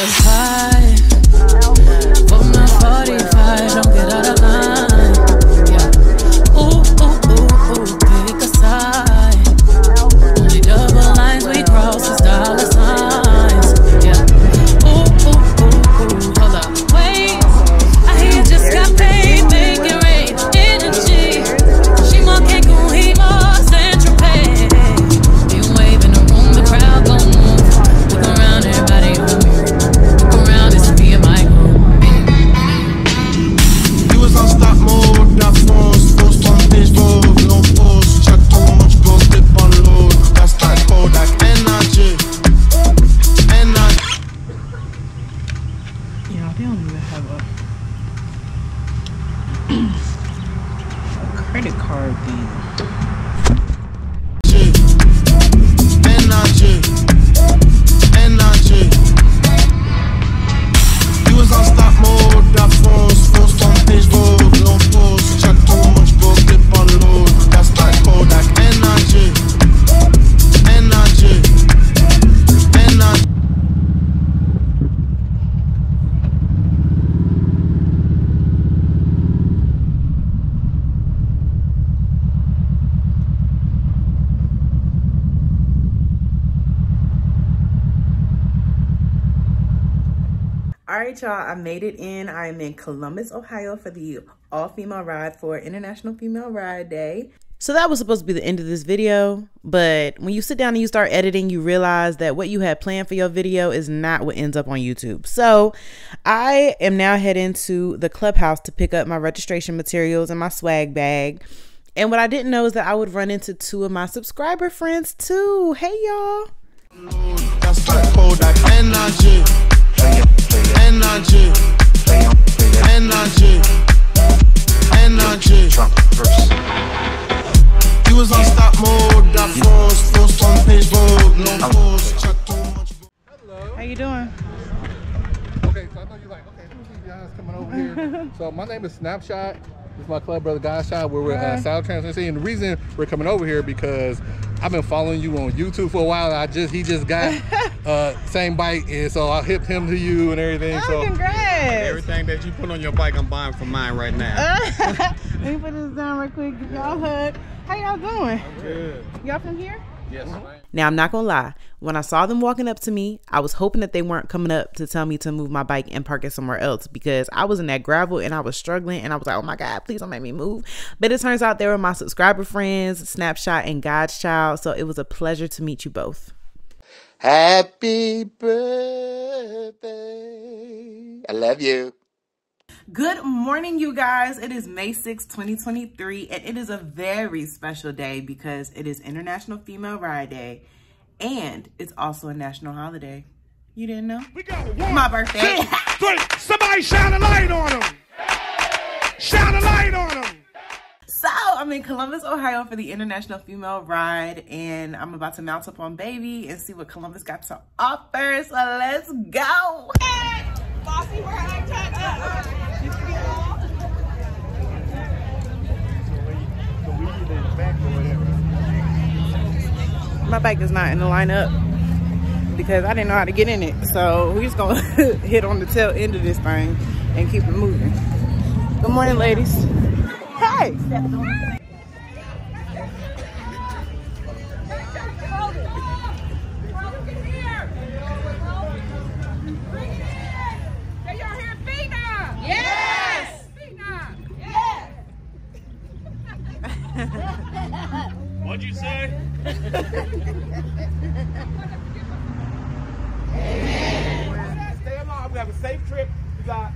High. For my 45, don't get out of line. Don't even have a, a credit card thing. All right, y'all, I made it in. I'm in Columbus, Ohio for the all female ride for International Female Ride Day. So that was supposed to be the end of this video, but when you sit down and you start editing, you realize that what you had planned for your video is not what ends up on YouTube. So I am now heading to the clubhouse to pick up my registration materials and my swag bag. And what I didn't know is that I would run into two of my subscriber friends too. Hey, y'all. That's that Kodak energy, energy, energy, energy. You was on stop mode, that force, force on page road, no force, chat too much. How you doing? Okay, so I know you're like, okay, who's these guys coming over here? so my name is Snapshot. This is my club brother Guy Shot. We're with uh, South Transparency, and the reason we're coming over here because I've been following you on YouTube for a while. I just he just got uh, same bike, and so I hipped him to you and everything. Oh, so congrats. Everything that you put on your bike, I'm buying from mine right now. Let me put this down real quick. Give y'all a hug. How y'all doing? I'm Good. Y'all from here? Yes, ma'am. Now, I'm not gonna lie. When I saw them walking up to me, I was hoping that they weren't coming up to tell me to move my bike and park it somewhere else because I was in that gravel and I was struggling and I was like, oh my God, please don't make me move. But it turns out they were my subscriber friends, Snapshot and God's Child. So it was a pleasure to meet you both. Happy birthday. I love you. Good morning, you guys. It is May 6, 2023, and it is a very special day because it is International Female Ride Day and it's also a national holiday. You didn't know? We go. One, My birthday. two, three. Somebody shine a light on them. Shine a light on them. So I'm in Columbus, Ohio for the International Female Ride, and I'm about to mount up on baby and see what Columbus got to offer. So let's go. My bike is not in the lineup because I didn't know how to get in it. So we're just gonna hit on the tail end of this thing and keep it moving. Good morning, ladies. Hey. What'd you say? Stay alive. We have a safe trip. We got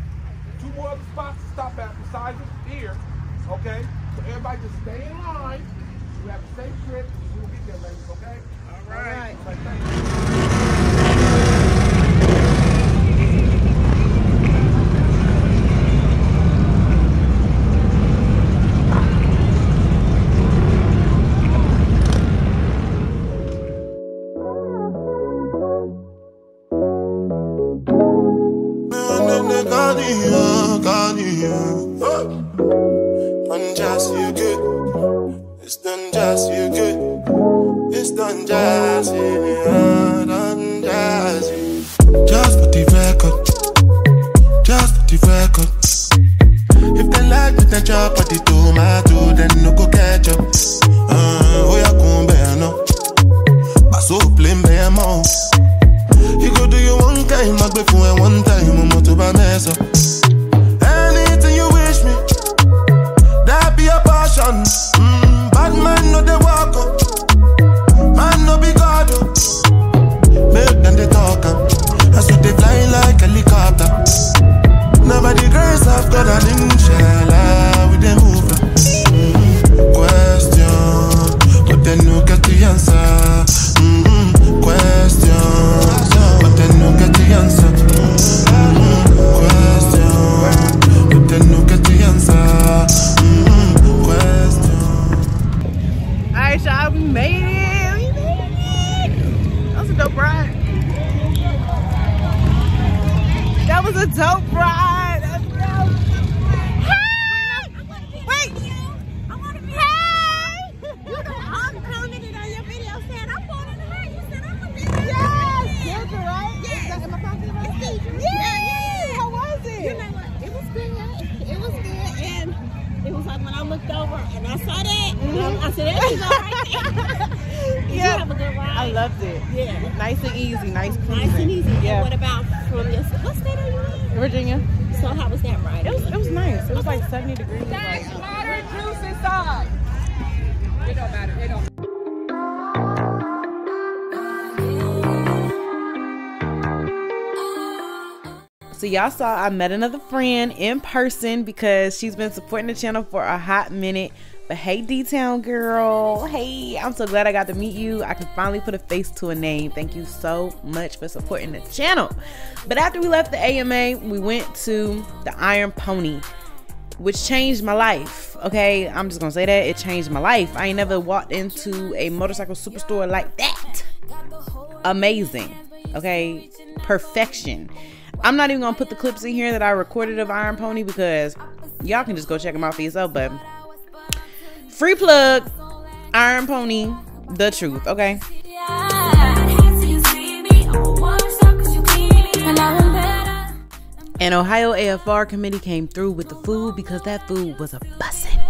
two more other spots to stop at besides here. Okay? So everybody just stay in line. We have a safe trip. We'll get there, ladies, okay? Kanye, Kanye. Done just you good. It's done just you good. It's done just you. Done just you. Just for the record. Just for the record. If they like me, then chop at the tomato, then no go catch up. Uh, oh, yeah, come bear no. I so plain bear mouth. You go do your one time, I go for one time, I'm not to buy mess up. Yeah. you have a good ride? I loved it. Yeah. Nice and easy, nice cruising. Nice and easy. And Yeah. what about from this? What state are you in? Virginia. So how was that ride? It was it was nice. It was like 70 degrees. Like, modern juice inside. It don't matter. It don't matter. So y'all saw I met another friend in person because she's been supporting the channel for a hot minute. But hey D-Town girl, hey, I'm so glad I got to meet you. I can finally put a face to a name. Thank you so much for supporting the channel. But after we left the AMA, we went to the Iron Pony, which changed my life. Okay, I'm just gonna say that it changed my life. I ain't never walked into a motorcycle superstore like that. Amazing. Okay, perfection. I'm not even gonna put the clips in here that I recorded of Iron Pony because y'all can just go check them out for yourself. But free plug, Iron Pony, the truth. Okay. An Ohio AFR committee came through with the food because that food was a bussin'.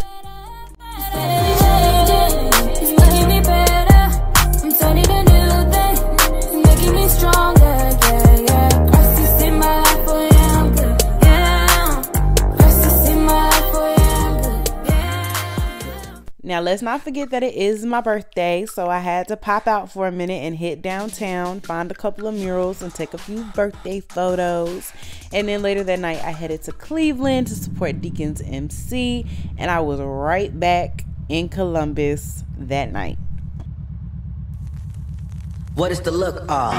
Now let's not forget that it is my birthday, so I had to pop out for a minute and hit downtown, find a couple of murals, and take a few birthday photos. And then later that night, I headed to Cleveland to support Deacon's MC, and I was right back in Columbus that night. What is the look of?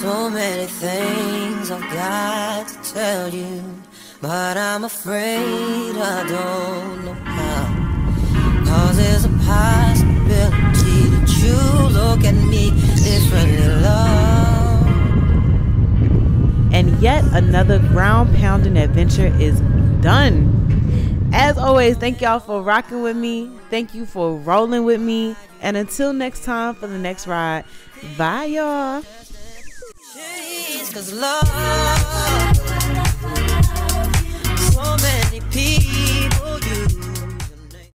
So many things I've got to tell you, but I'm afraid I don't know how. Cause there's a possibility that you look at me differently, love. And yet another ground pounding adventure is done. As always, thank y'all for rocking with me. Thank you for rolling with me. And until next time for the next ride, bye y'all.